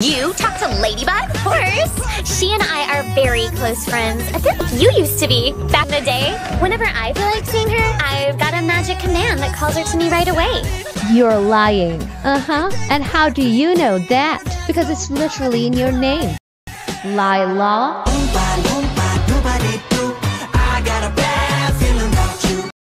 You talk to Ladybug? Of course. She and I are very close friends. I feel like you used to be back in the day. Whenever I feel like seeing her, I've got a magic command that calls her to me right away. You're lying. Uh huh. And how do you know that? Because it's literally in your name. Lila.